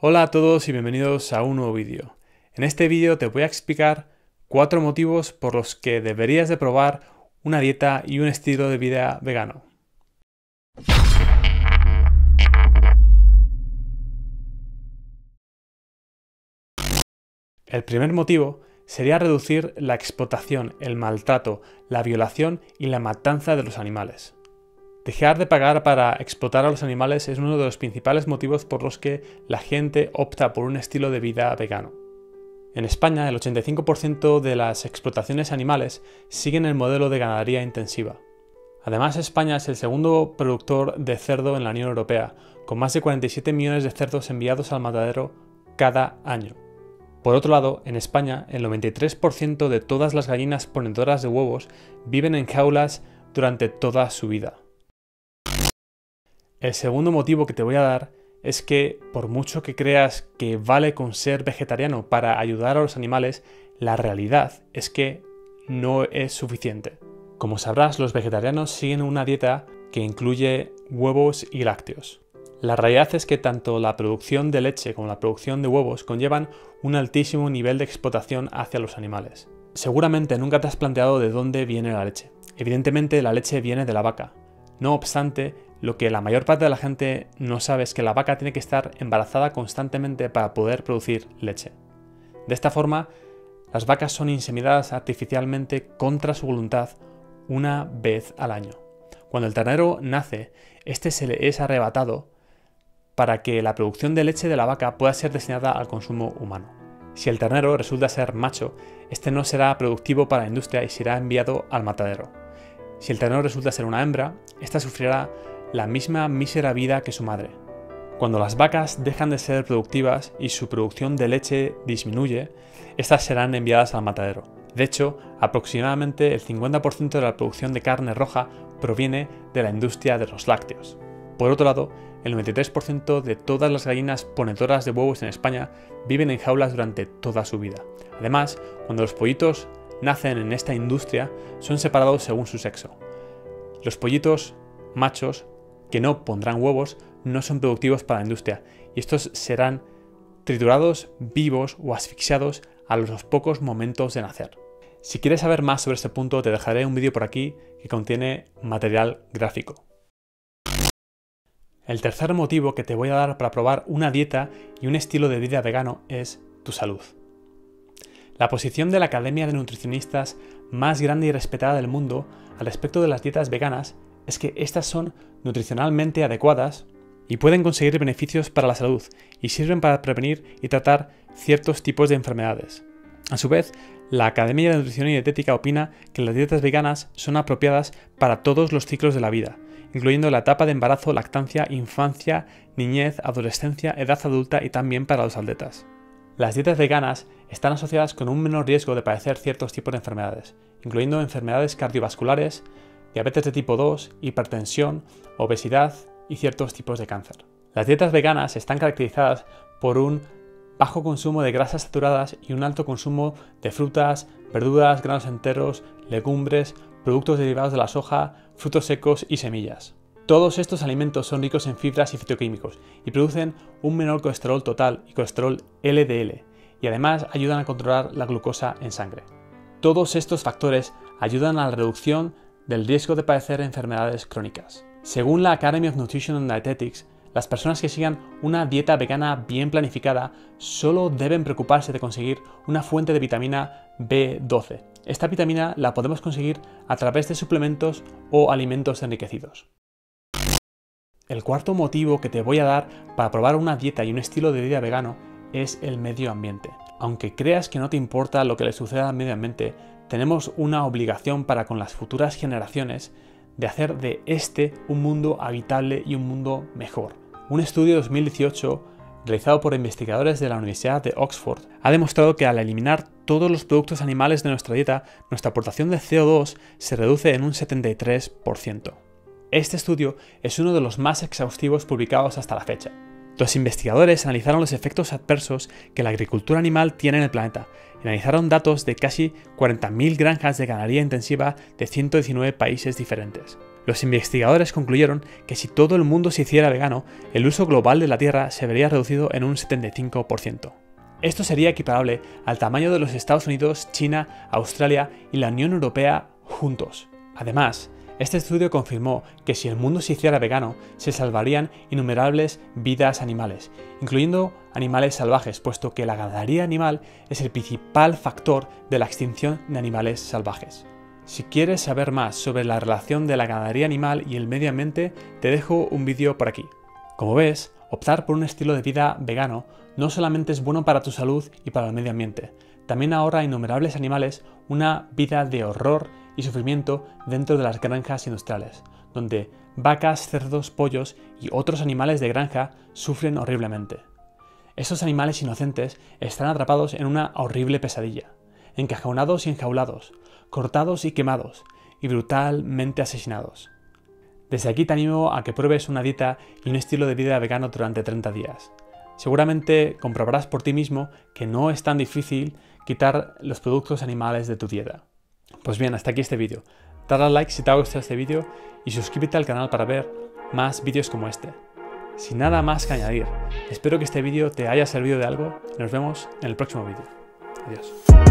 Hola a todos y bienvenidos a un nuevo vídeo. En este vídeo te voy a explicar cuatro motivos por los que deberías de probar una dieta y un estilo de vida vegano. El primer motivo sería reducir la explotación, el maltrato, la violación y la matanza de los animales. Dejar de pagar para explotar a los animales es uno de los principales motivos por los que la gente opta por un estilo de vida vegano. En España, el 85% de las explotaciones animales siguen el modelo de ganadería intensiva. Además, España es el segundo productor de cerdo en la Unión Europea, con más de 47 millones de cerdos enviados al matadero cada año. Por otro lado, en España, el 93% de todas las gallinas ponedoras de huevos viven en jaulas durante toda su vida. El segundo motivo que te voy a dar es que por mucho que creas que vale con ser vegetariano para ayudar a los animales, la realidad es que no es suficiente. Como sabrás, los vegetarianos siguen una dieta que incluye huevos y lácteos. La realidad es que tanto la producción de leche como la producción de huevos conllevan un altísimo nivel de explotación hacia los animales. Seguramente nunca te has planteado de dónde viene la leche. Evidentemente la leche viene de la vaca. No obstante, lo que la mayor parte de la gente no sabe es que la vaca tiene que estar embarazada constantemente para poder producir leche. De esta forma, las vacas son inseminadas artificialmente contra su voluntad una vez al año. Cuando el ternero nace, este se le es arrebatado para que la producción de leche de la vaca pueda ser destinada al consumo humano. Si el ternero resulta ser macho, este no será productivo para la industria y será enviado al matadero. Si el ternero resulta ser una hembra, esta sufrirá la misma mísera vida que su madre. Cuando las vacas dejan de ser productivas y su producción de leche disminuye, estas serán enviadas al matadero. De hecho, aproximadamente el 50% de la producción de carne roja proviene de la industria de los lácteos. Por otro lado, el 93% de todas las gallinas ponedoras de huevos en España viven en jaulas durante toda su vida. Además, cuando los pollitos nacen en esta industria, son separados según su sexo. Los pollitos machos que no pondrán huevos no son productivos para la industria y estos serán triturados vivos o asfixiados a los pocos momentos de nacer. Si quieres saber más sobre este punto te dejaré un vídeo por aquí que contiene material gráfico. El tercer motivo que te voy a dar para probar una dieta y un estilo de vida vegano es tu salud. La posición de la Academia de Nutricionistas más grande y respetada del mundo al respecto de las dietas veganas es que estas son nutricionalmente adecuadas y pueden conseguir beneficios para la salud y sirven para prevenir y tratar ciertos tipos de enfermedades. A su vez, la Academia de Nutrición y Dietética opina que las dietas veganas son apropiadas para todos los ciclos de la vida, incluyendo la etapa de embarazo, lactancia, infancia, niñez, adolescencia, edad adulta y también para los atletas. Las dietas veganas están asociadas con un menor riesgo de padecer ciertos tipos de enfermedades, incluyendo enfermedades cardiovasculares, diabetes de tipo 2, hipertensión, obesidad y ciertos tipos de cáncer. Las dietas veganas están caracterizadas por un bajo consumo de grasas saturadas y un alto consumo de frutas, verduras, granos enteros, legumbres, productos derivados de la soja, frutos secos y semillas. Todos estos alimentos son ricos en fibras y fitoquímicos y producen un menor colesterol total y colesterol LDL, y además ayudan a controlar la glucosa en sangre. Todos estos factores ayudan a la reducción del riesgo de padecer enfermedades crónicas. Según la Academy of Nutrition and Dietetics, las personas que sigan una dieta vegana bien planificada solo deben preocuparse de conseguir una fuente de vitamina B12. Esta vitamina la podemos conseguir a través de suplementos o alimentos enriquecidos. El cuarto motivo que te voy a dar para probar una dieta y un estilo de vida vegano es el medio ambiente. Aunque creas que no te importa lo que le suceda al medio ambiente, tenemos una obligación para con las futuras generaciones de hacer de este un mundo habitable y un mundo mejor. Un estudio de 2018 realizado por investigadores de la Universidad de Oxford ha demostrado que al eliminar todos los productos animales de nuestra dieta, nuestra aportación de CO2 se reduce en un 73%. Este estudio es uno de los más exhaustivos publicados hasta la fecha. Los investigadores analizaron los efectos adversos que la agricultura animal tiene en el planeta y analizaron datos de casi 40.000 granjas de ganadería intensiva de 119 países diferentes. Los investigadores concluyeron que si todo el mundo se hiciera vegano, el uso global de la Tierra se vería reducido en un 75%. Esto sería equiparable al tamaño de los Estados Unidos, China, Australia y la Unión Europea juntos. Además, este estudio confirmó que si el mundo se hiciera vegano, se salvarían innumerables vidas animales, incluyendo animales salvajes, puesto que la ganadería animal es el principal factor de la extinción de animales salvajes. Si quieres saber más sobre la relación de la ganadería animal y el medio ambiente, te dejo un vídeo por aquí. Como ves, optar por un estilo de vida vegano no solamente es bueno para tu salud y para el medio ambiente, también ahorra innumerables animales una vida de horror y sufrimiento dentro de las granjas industriales, donde vacas, cerdos, pollos y otros animales de granja sufren horriblemente. Esos animales inocentes están atrapados en una horrible pesadilla, encajonados y enjaulados, cortados y quemados, y brutalmente asesinados. Desde aquí te animo a que pruebes una dieta y un estilo de vida vegano durante 30 días. Seguramente comprobarás por ti mismo que no es tan difícil quitar los productos animales de tu dieta. Pues bien, hasta aquí este vídeo. Dale a like si te ha gustado este vídeo y suscríbete al canal para ver más vídeos como este. Sin nada más que añadir, espero que este vídeo te haya servido de algo y nos vemos en el próximo vídeo. Adiós.